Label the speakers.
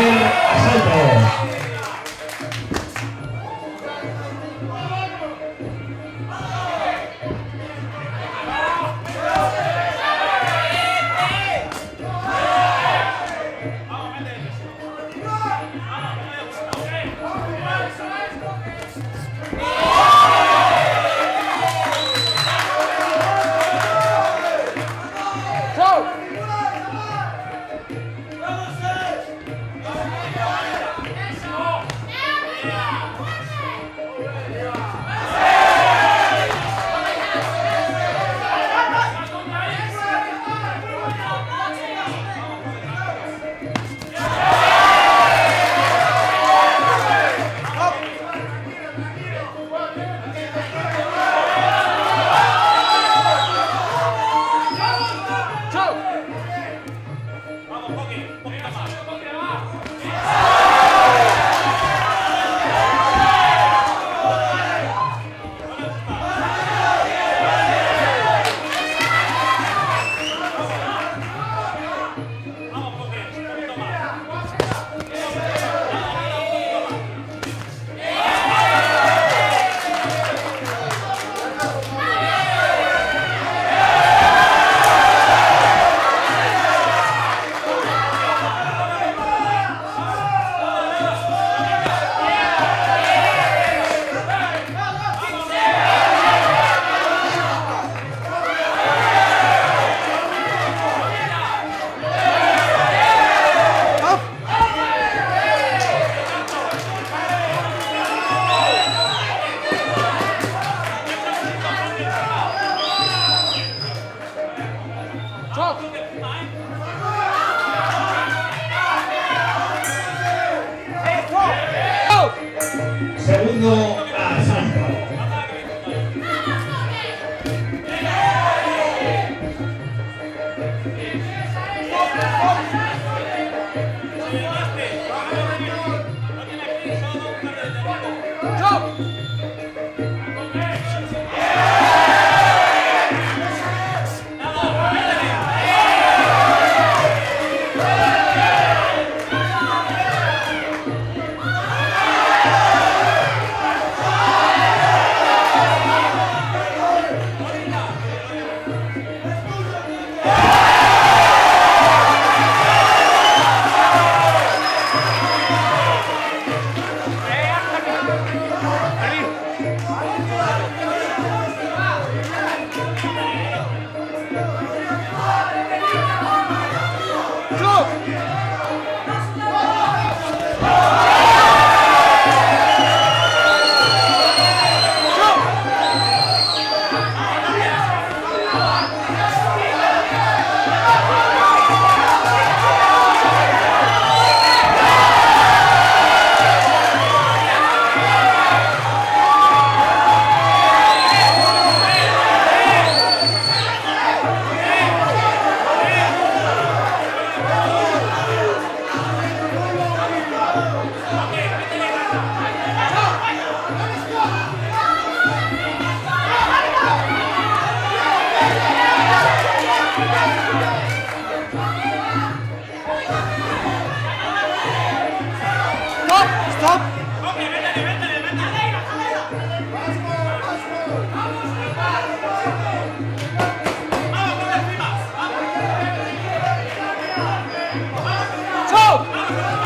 Speaker 1: Santos. Segundo 스톱 쳐!